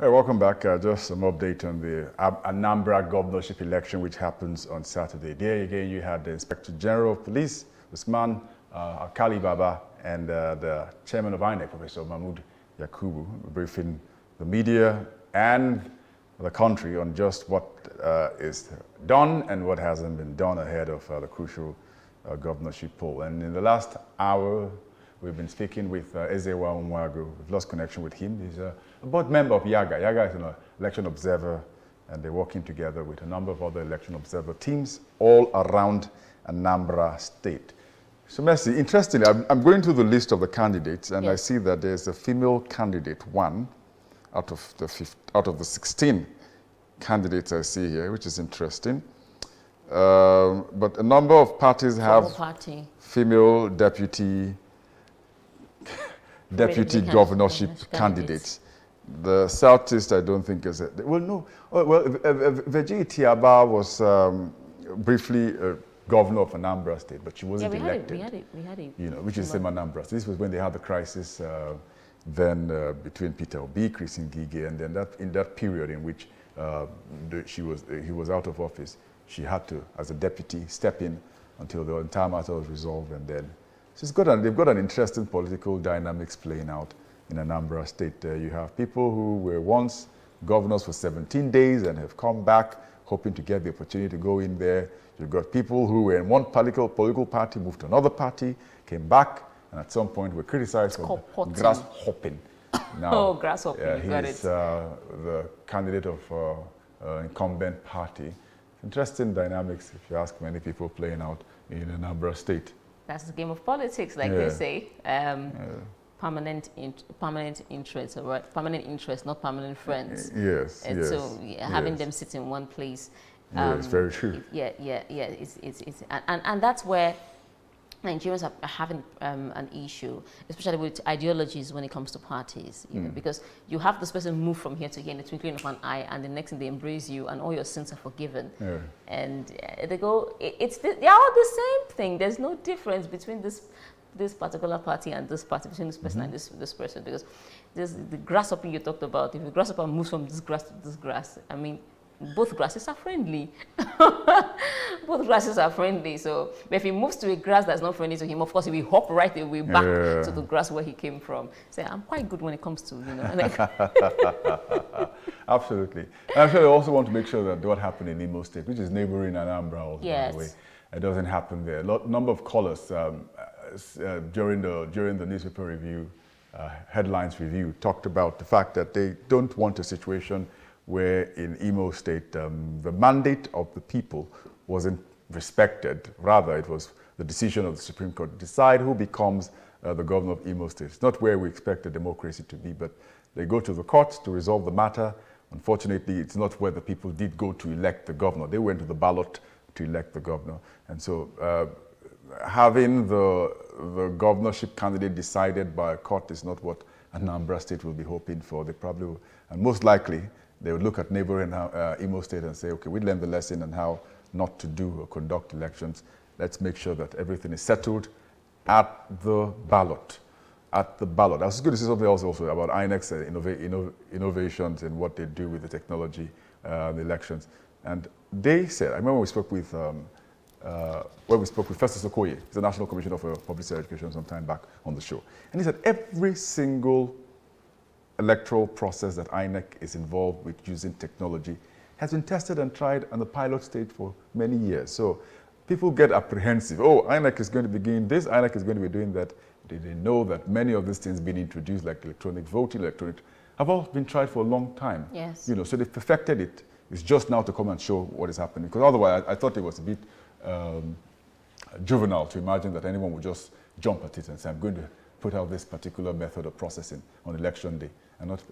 Hey, welcome back. Uh, just some update on the Anambra governorship election, which happens on Saturday. There again, you had the Inspector General of Police, Usman uh, Alkali Baba, and uh, the Chairman of INEC, Professor Mahmood Yakubu, briefing the media and the country on just what uh, is done and what hasn't been done ahead of uh, the crucial uh, governorship poll. And in the last hour, we've been speaking with uh, Ezenwa Nwagwu. We've lost connection with him. He's a board member of YIAGA. YIAGA is an election observer, and they're working together with a number of other election observer teams all around Anambra State. So, Mercy, interestingly, I'm, I'm, going through the list of the candidates, and yes. I see that there's a female candidate, one out of the 50, out of the 16 candidates I see here, which is interesting. Um, but a number of parties have party. female deputy deputy governorship candidates. candidates. The Southeast, I don't think is it. Well, no. Oh, well, Virginia Etiaba was um, briefly uh, governor of Anambra State, but she wasn't yeah, we elected. Had it, we had it. We had it. You know, which is same Anambra. So this was when they had the crisis uh, then uh, between Peter Obi, Chris Ngige, and then that in that period in which uh, the, she was he was out of office, she had to, as a deputy, step in until the entire matter was resolved, and then she's got an, they've got an interesting political dynamics playing out in Anambra State. Uh, you have people who were once governors for 17 days and have come back hoping to get the opportunity to go in there. You've got people who were in one political, political party, moved to another party, came back, and at some point were criticized it's for grass hopping. Now, oh, grasshopping, yeah, you he's uh, the candidate of uh, uh, incumbent party. Interesting dynamics, if you ask many people playing out in Anambra State. That's the game of politics, like yeah. they say. Um, yeah. Permanent, in, permanent interest, right? Permanent interest, not permanent friends. Yes, and yes, so yeah, having them sit in one place. Um, yes, very true. Yeah, yeah, yeah. It's, it's, it's, and, and that's where Nigerians are having um, an issue, especially with ideologies when it comes to parties, you mm. know, because you have this person move from here to here in the twinkling of an eye, and the next thing they embrace you, and all your sins are forgiven. Yeah. And uh, they go, it, it's the, they are all the same thing. There's no difference between this this particular party and this party, between this person mm -hmm. and this this person, because there's the grasshopper you talked about. If the grasshopper moves from this grass to this grass, I mean, both grasses are friendly. both grasses are friendly. So if he moves to a grass that's not friendly to him, of course he will hop right away back yeah. to the grass where he came from. Say, I'm quite good when it comes to, you know. Like Absolutely. And I'm sure they also want to make sure that what happened in Imo State, which is neighboring Anambra, also, yes. by the way, it doesn't happen there. A lot, number of callers um, uh, during the during the newspaper review, uh, headlines review, talked about the fact that they don't want a situation where in Imo State, um, the mandate of the people wasn't respected. Rather, it was the decision of the Supreme Court to decide who becomes uh, the governor of Imo State. It's not where we expect a democracy to be, but they go to the courts to resolve the matter. Unfortunately, it's not where the people did go to elect the governor. They went to the ballot to elect the governor. And so uh, having the, the governorship candidate decided by a court is not what Anambra State will be hoping for. They probably, will, and most likely, they would look at neighboring uh, Imo State and say, okay, we learned the lesson on how not to do or conduct elections. Let's make sure that everything is settled at the ballot. At the ballot. Was going to say something else also about INEC's uh, inno innovations and what they do with the technology, uh, the elections. And they said, I remember we spoke with, um, uh, when we spoke with Festus Okoye, he's the National Commissioner for Public Education some time back on the show. And he said every single electoral process that INEC is involved with using technology has been tested and tried on the pilot stage for many years. So people get apprehensive. Oh, INEC is going to be doing this, INEC is going to be doing that. They didn't know that many of these things being introduced, like electronic voting, electronic, have all been tried for a long time. Yes. You know, so they perfected it. It's just now to come and show what is happening. Because otherwise, I, I thought it was a bit um, juvenile to imagine that anyone would just jump at it and say, I'm going to put out this particular method of processing on election day and not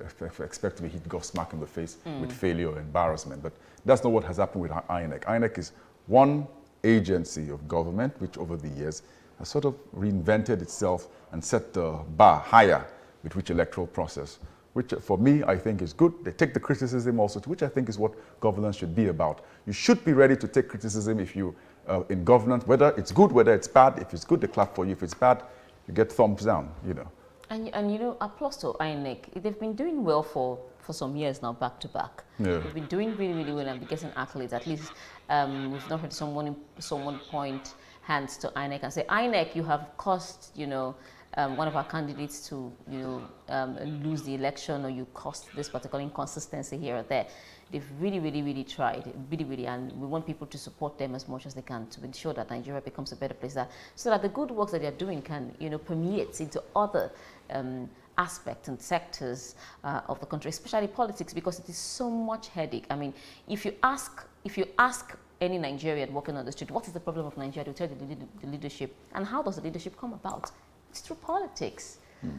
expect to be hit gobsmack in the face mm. with failure or embarrassment. But that's not what has happened with INEC. INEC is one agency of government which over the years has sort of reinvented itself and set the bar higher with which electoral process, which for me I think is good. They take the criticism also, which I think is what governance should be about. You should be ready to take criticism if you uh, in governance, whether it's good, whether it's bad. If it's good, they clap for you. If it's bad, you get thumbs down, you know. And, and you know, applause to INEC. They've been doing well for, for some years now, back to back. Yeah. They've been doing really, really well and getting accolades. At least um, we've not heard someone someone point hands to INEC and say, INEC, you have cost, you know, um, one of our candidates to, you know, um, lose the election or you cost this particular inconsistency here or there. They've really, really, really tried, really, really, and we want people to support them as much as they can to ensure that Nigeria becomes a better place, that, so that the good work that they're doing can, you know, permeate into other um, aspects and sectors uh, of the country, especially politics, because it is so much headache. I mean, if you ask, if you ask any Nigerian walking on the street, what is the problem of Nigeria? They'll tell you the, the leadership. And how does the leadership come about? It's through politics. Mm.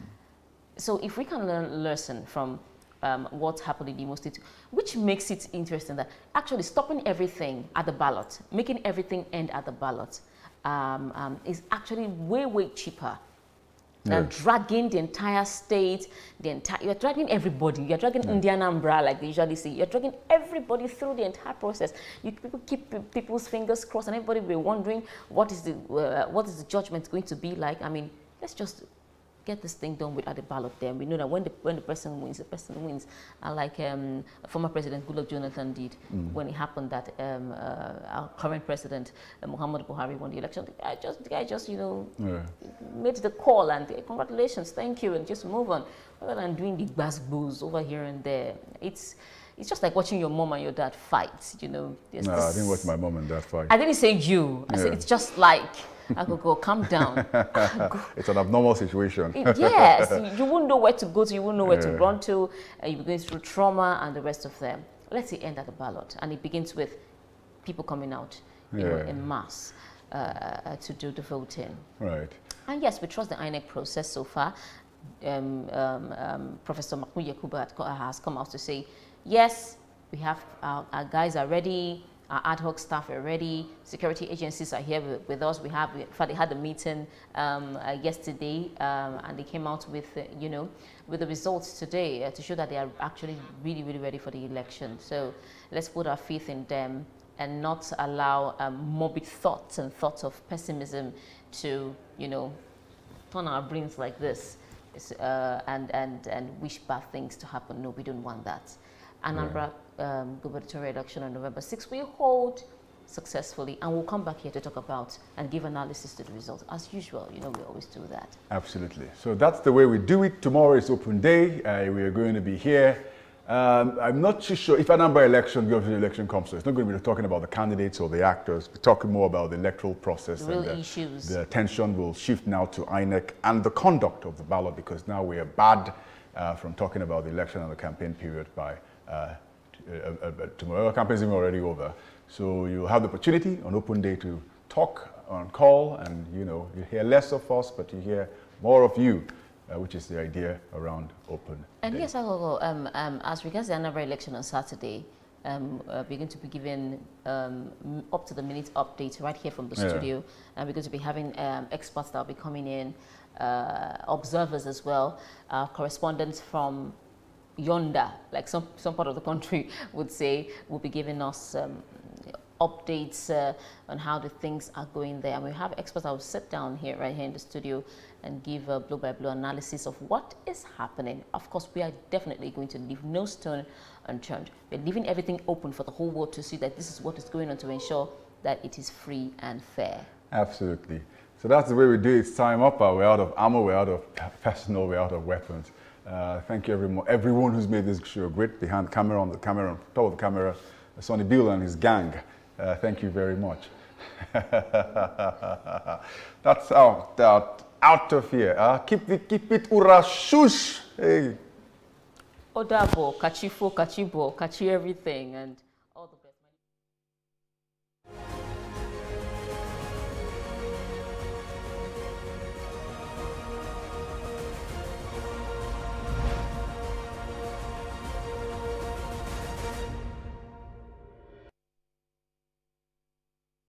So if we can learn lesson from um, what's happening in Imo State, which makes it interesting that actually stopping everything at the ballot, making everything end at the ballot, um, um, is actually way, way cheaper than yeah. dragging the entire state, the entire, you're dragging everybody. You're dragging yeah. Indian umbrella, like they usually say. You're dragging everybody through the entire process. You people keep people's fingers crossed, and everybody will be wondering what is the uh, what is the judgment going to be like. I mean, let's just get this thing done without a ballot there. We know that when the, when the person wins, the person wins. And like um, former President Goodluck Jonathan did mm. when it happened that um, uh, our current president, uh, Muhammad Buhari, won the election. The guy just, the guy just you know, yeah. made the call and uh, congratulations, thank you, and just move on. Rather than doing the booze over here and there. It's, it's just like watching your mom and your dad fight, you know. no, I didn't watch my mom and dad fight. I didn't say you. I yeah. said it's just like I could go, calm down. it's an abnormal situation. Yes, you wouldn't know where to go to, you wouldn't know where yeah. to run to, and you're going through trauma and the rest of them. Let's say end at the ballot, and it begins with people coming out you yeah. know, in mass uh, to do the voting. Right. And yes, we trust the INEC process so far. Um, um, um, Professor Mahmood Yakubu has come out to say, yes, we have our, our guys are ready, our ad hoc staff are ready. Security agencies are here with, with us. We have, in fact, they had a meeting um, uh, yesterday, um, and they came out with, uh, you know, with the results today uh, to show that they are actually really, really ready for the election. So let's put our faith in them and not allow um, morbid thoughts and thoughts of pessimism to, you know, turn our brains like this uh, and, and, and wish bad things to happen. No, we don't want that. Anambra yeah. um, gubernatorial election on November 6th, we hold successfully and we'll come back here to talk about and give analysis to the results as usual you know we always do that absolutely so that's the way we do it tomorrow is open day uh, we are going to be here um, I'm not too sure if Anambra election, the election comes, so it's not going to be talking about the candidates or the actors. We're talking more about the electoral process. The real and the, issues. The attention will shift now to INEC and the conduct of the ballot because now we are bad uh, from talking about the election and the campaign period by uh, uh, uh, tomorrow. Campaign is already over. So you'll have the opportunity on open day to talk on call and you know, you hear less of us, but you hear more of you. Uh, which is the idea around open. And day. yes, Agogo, um, um, as regards the another election on Saturday, um, uh, we're going to be giving um, up to the minute updates right here from the yeah. studio. And we're going to be having um, experts that will be coming in, uh, observers as well, uh, correspondents from yonder, like some, some part of the country would say, will be giving us um, updates uh, on how the things are going there. And we have experts that will sit down here, right here in the studio, and give a blow by blow analysis of what is happening. Of course, we are definitely going to leave no stone unturned. We're leaving everything open for the whole world to see that this is what is going on to ensure that it is free and fair. Absolutely. So that's the way we do it. It's time up. We're out of ammo, we're out of personal, we're out of weapons. Uh, thank you, everyone, everyone who's made this show great behind the camera, on the camera, on top of the camera, Sonny Bill and his gang. Uh, thank you very much. That's out, out, out of here. Uh, keep, the, keep it urashush. Hey. Odabo, kachifo, kachibo, kachi everything, and all the best.